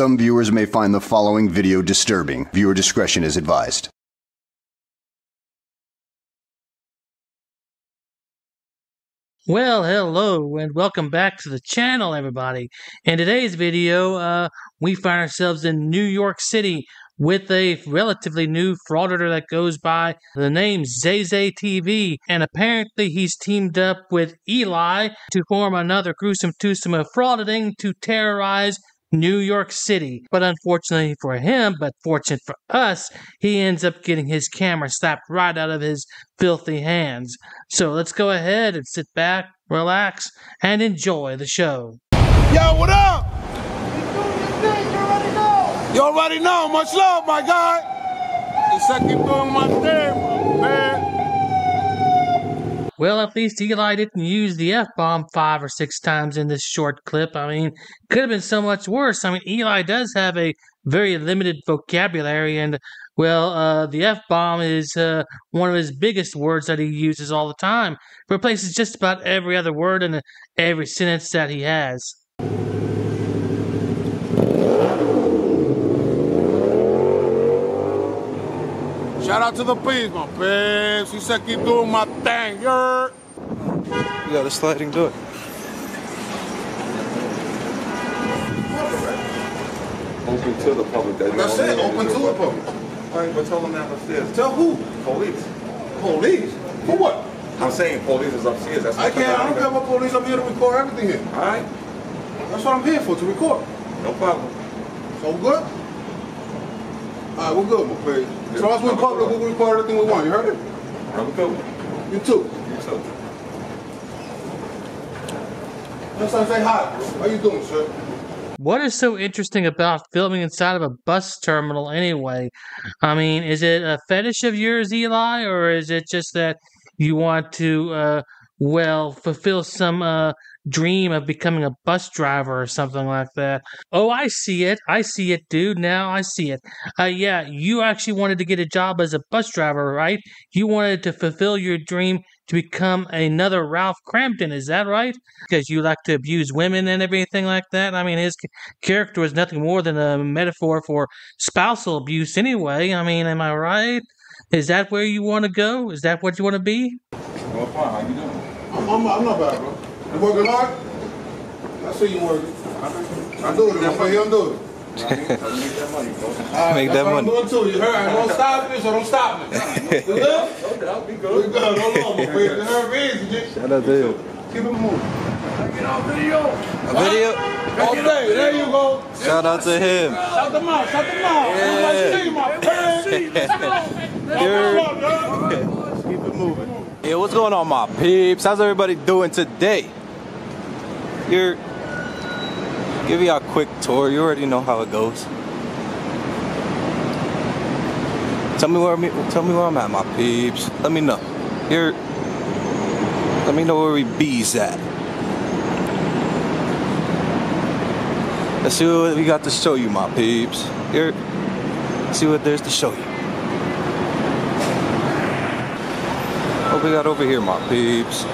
some viewers may find the following video disturbing. Viewer discretion is advised. Well, hello and welcome back to the channel, everybody. In today's video, uh, we find ourselves in New York City with a relatively new frauditor that goes by the name Zay TV, and apparently he's teamed up with Ely to form another gruesome twosome of frauding to terrorize New York City. But unfortunately for him, but fortunate for us, he ends up getting his camera slapped right out of his filthy hands. So let's go ahead and sit back, relax, and enjoy the show. Yo, what up? You already know. Much love, my guy. Just I keep doing my thing, man. Well, at least Ely didn't use the F bomb five or six times in this short clip. I mean, could have been so much worse. I mean, Ely does have a very limited vocabulary, and, well, uh, the F bomb is uh, one of his biggest words that he uses all the time. Replaces just about every other word in every sentence that he has. Shout out to the bees, my man. She said keep doing my thing, you heard? You got a sliding door. Open to the public. That That's it. Open need to do the public. All right, but tell them that upstairs. Tell who? Police. Police. For what? I'm saying police is upstairs. That's I can't. I don't care about police. I'm here to record everything here. All right, That's what I'm here for, to record. no problem. So good? All right, we're good, my page. As long as we're in public, we can record everything we want. You heard it? Have a. You too. You too. Just to say hi. How you doing, sir? What is so interesting about filming inside of a bus terminal anyway? I mean, is it a fetish of yours, Ely, or is it just that you want to, uh, well, fulfill some uh, dream of becoming a bus driver or something like that? Oh, I see it. I see it, dude. Now I see it. Uh, yeah, you actually wanted to get a job as a bus driver, right? You wanted to fulfill your dream to become another Ralph Kramden. Is that right? Because you like to abuse women and everything like that. I mean, his character is nothing more than a metaphor for spousal abuse, anyway. I mean, am I right? Is that where you want to go? Is that what you want to be? Well, fine. How you doing? I'm, I'm, I'm not bad, bro. You working hard? I see you working. I do it. That's why you don't do it. I make that money, bro. All right, Make that's that money. I'm doing too. You heard? I don't stop me, so don't stop me. You good? Okay, I'll be good. We good. good. Hold on, my friend. You heard me? Easy, Shout out to you. Keep it moving. Get on video. A video? All day. There you go. Shout out to him. Shout them out. Shout them out. Everybody see my friend. You're- Keep it moving. Hey, what's going on, my peeps? How's everybody doing today? You're. Give you a quick tour. You already know how it goes. Tell me where me. Tell me where I'm at, my peeps. Let me know. You're. Let me know where we bees at. Let's see what we got to show you, my peeps. Here, see what there's to show you. What we got over here, my peeps?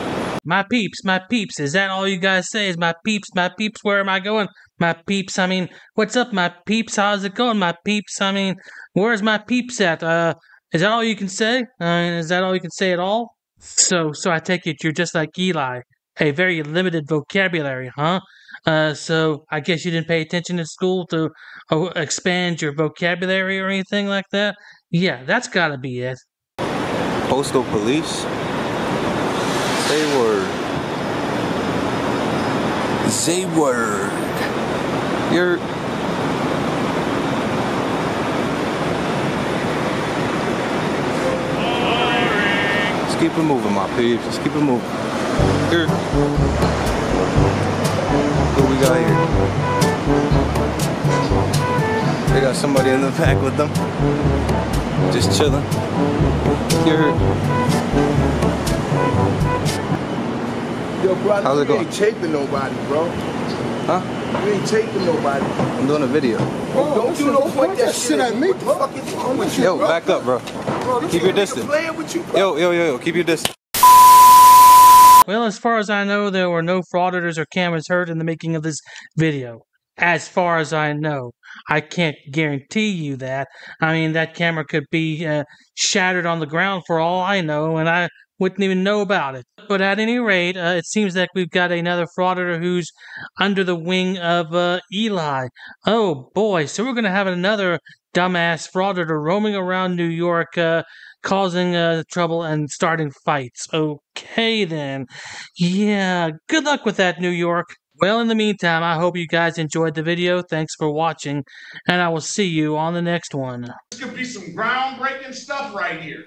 My peeps, my peeps. Is that all you guys say? Is my peeps, my peeps? Where am I going? My peeps. I mean, what's up, my peeps? How's it going, my peeps? I mean, where's my peeps at? Uh, is that all you can say? I mean, is that all you can say at all? So, so I take it you're just like Ely, a very limited vocabulary, huh? Uh, so I guess you didn't pay attention in school to uh, expand your vocabulary or anything like that. Yeah, that's gotta be it. Postal police? Say word. Say word. You're. Just keep it moving, my peeps. Just keep it moving. Here. What we got here? They got somebody in the back with them. Just chilling. You're. Yo, bro, How's it you going? ain't taping nobody, bro. Huh? You ain't taping nobody. I'm doing a video. don't do no point that shit at me. What the fuck is wrong with you, Yo, bro? back up, bro. Bro, keep your distance. Playing with you, bro. Yo, yo, yo, yo, keep your distance. Well, as far as I know, there were no frauditors or cameras hurt in the making of this video. as far as I know. I can't guarantee you that. I mean, that camera could be uh, shattered on the ground for all I know, and I wouldn't even know about it. But at any rate, uh, it seems like we've got another frauditor who's under the wing of uh, Ely. Oh boy, so we're going to have another dumbass frauditor roaming around New York, uh, causing uh, trouble and starting fights. Okay then. Yeah, good luck with that, New York. Well, in the meantime, I hope you guys enjoyed the video. Thanks for watching, and I will see you on the next one. This could be some groundbreaking stuff right here.